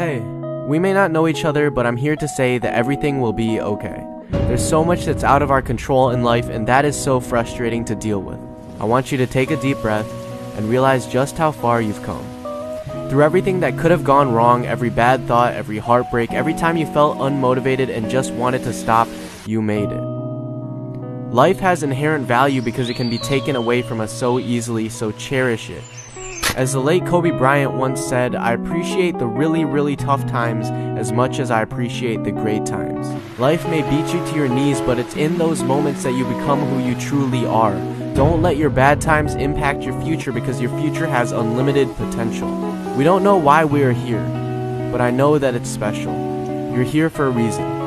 Hey, we may not know each other, but I'm here to say that everything will be okay. There's so much that's out of our control in life, and that is so frustrating to deal with. I want you to take a deep breath and realize just how far you've come. Through everything that could have gone wrong, every bad thought, every heartbreak, every time you felt unmotivated and just wanted to stop, you made it. Life has inherent value because it can be taken away from us so easily, so cherish it. As the late Kobe Bryant once said, I appreciate the really, really tough times as much as I appreciate the great times. Life may beat you to your knees, but it's in those moments that you become who you truly are. Don't let your bad times impact your future because your future has unlimited potential. We don't know why we are here, but I know that it's special. You're here for a reason.